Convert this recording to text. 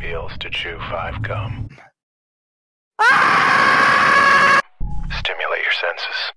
feels to chew five gum. Ah! Stimulate your senses.